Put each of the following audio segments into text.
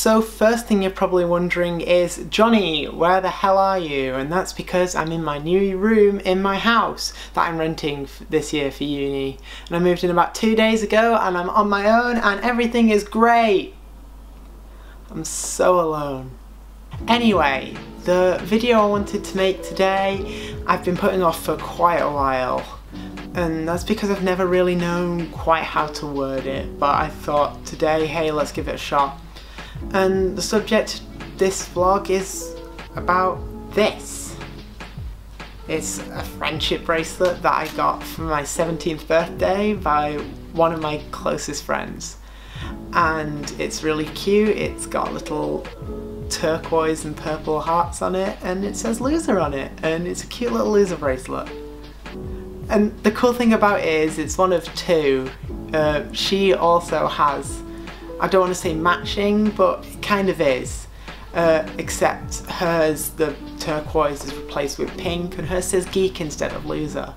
So first thing you're probably wondering is, Jonny, where the hell are you? And that's because I'm in my new room in my house that I'm renting this year for uni. And I moved in about two days ago and I'm on my own and everything is great. I'm so alone. Anyway, the video I wanted to make today, I've been putting off for quite a while and that's because I've never really known quite how to word it but I thought today hey let's give it a shot and the subject this vlog is about this. It's a friendship bracelet that I got for my 17th birthday by one of my closest friends. And it's really cute. It's got little turquoise and purple hearts on it and it says loser on it and it's a cute little loser bracelet. And the cool thing about it is it's one of two. Uh, she also has, I don't want to say matching, but it kind of is. Uh, except hers, the turquoise is replaced with pink and hers says geek instead of loser.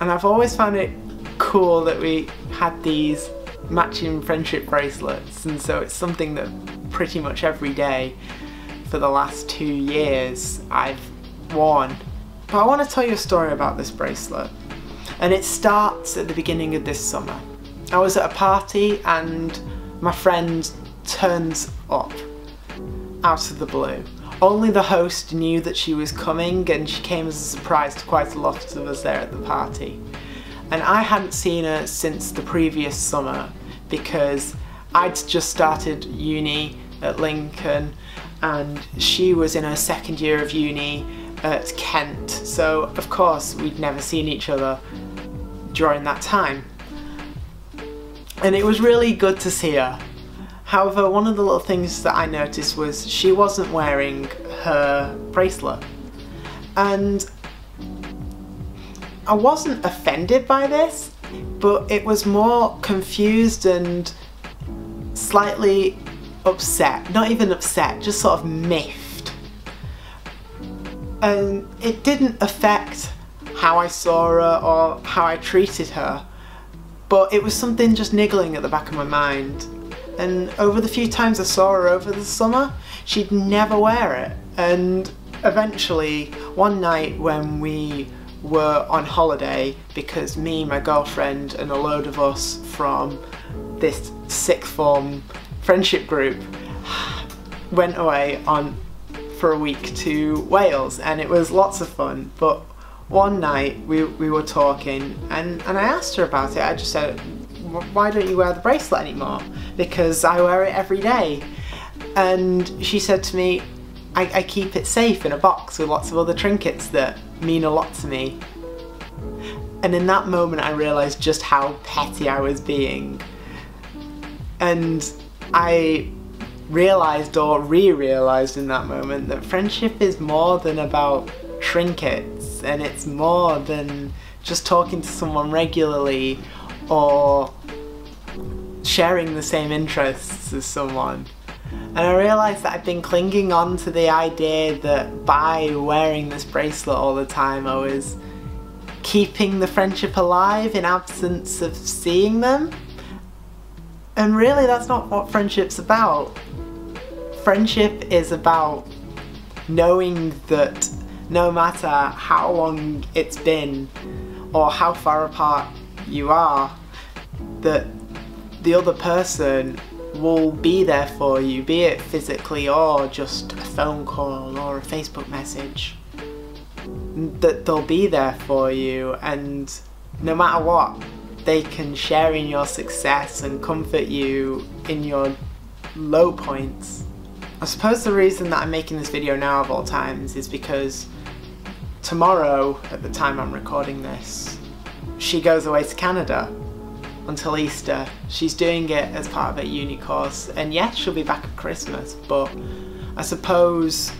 And I've always found it cool that we had these matching friendship bracelets and so it's something that pretty much every day for the last two years I've worn. But I want to tell you a story about this bracelet and it starts at the beginning of this summer. I was at a party and my friend turns up out of the blue. Only the host knew that she was coming and she came as a surprise to quite a lot of us there at the party. And I hadn't seen her since the previous summer because I'd just started uni at Lincoln and she was in her second year of uni at Kent so of course we'd never seen each other during that time. And it was really good to see her. However, one of the little things that I noticed was she wasn't wearing her bracelet. And I wasn't offended by this, but it was more confused and slightly upset. Not even upset, just sort of miffed. And it didn't affect how I saw her or how I treated her, but it was something just niggling at the back of my mind. And over the few times I saw her over the summer, she'd never wear it. And eventually, one night when we were on holiday, because me, my girlfriend, and a load of us from this sixth form friendship group went away on for a week to Wales and it was lots of fun but one night we, we were talking and, and I asked her about it. I just said, why don't you wear the bracelet anymore? Because I wear it every day. And she said to me, I, I keep it safe in a box with lots of other trinkets that mean a lot to me. And in that moment I realised just how petty I was being. And I realised or re-realised in that moment that friendship is more than about trinkets and it's more than just talking to someone regularly or sharing the same interests as someone. And I realised that I've been clinging on to the idea that by wearing this bracelet all the time I was keeping the friendship alive in absence of seeing them. And really that's not what friendship's about. Friendship is about knowing that no matter how long it's been or how far apart you are, that the other person will be there for you, be it physically or just a phone call or a Facebook message. That they'll be there for you and no matter what, they can share in your success and comfort you in your low points. I suppose the reason that I'm making this video now of all times is because tomorrow, at the time I'm recording this, she goes away to Canada until Easter. She's doing it as part of a uni course, and yes, she'll be back at Christmas, but I suppose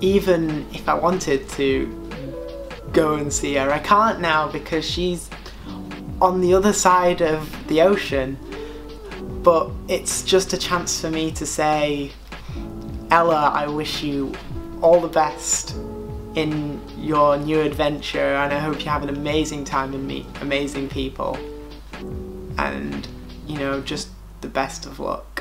even if I wanted to go and see her, I can't now because she's on the other side of the ocean. But it's just a chance for me to say, Ella, I wish you all the best in your new adventure and I hope you have an amazing time and meet amazing people. And you know just the best of luck